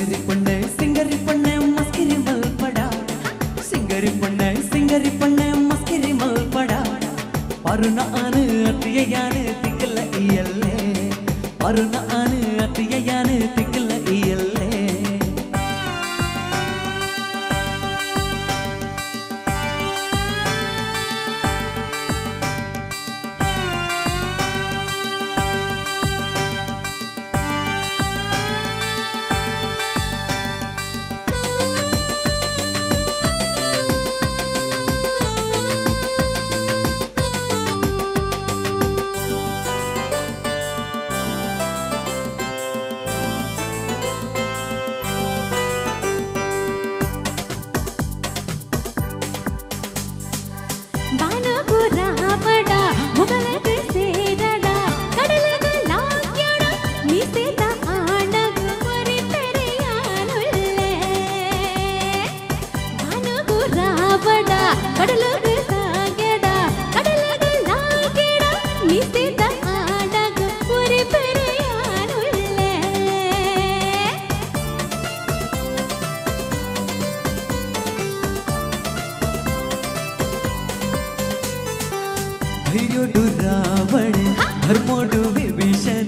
சிங்கரி பொண்ணு சிங்கரி பொண்ணு மஸ்கிரி மல்படா. சிங்கரி பொண்ணு சிங்கரி பொண்ணு மஸ்கிரி மல்படா. பருணானு அத்தியானு திக்கல இயல்லே. பருணானு அத்தியானு திக்கல ധൈര്യോട്ടു രാവണൻ ധർമ്മോട്ടു വിഭീഷണൻ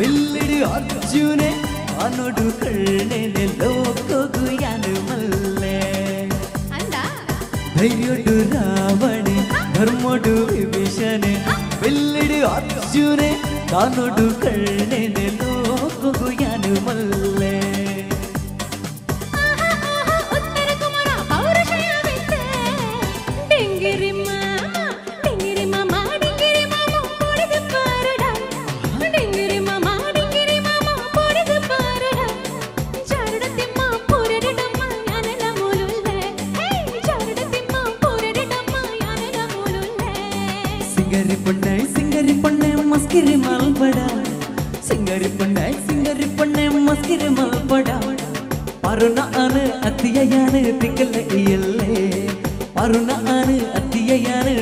വെല്ലിടി അർജുനൻ വാനോട്ടു കണ്ണനെ ലോകോകുയാനുമല്ലേ ധൈര്യോട്ടു രാവണൻ ധർമ്മോട്ടു വെല്ലിടി അർജുനൻ താനോട്ടു കണ്ണനെ ലോകോകുയാനുമല്ലേ ഉത്തരകുമാര പൗരുഷയാ ഡെങ്കിരിമാ சிங்கரி பொண்ணு சிங்கரி பொண்ணு மஸ்கிரி மல்படா. சிங்கரி பொண்ணு சிங்கரி பொண்ணு மஸ்கிரி மல்படா. பாரு நானு அத்தியான திக்கல்ல இல்லே பாரு நானு அத்தியான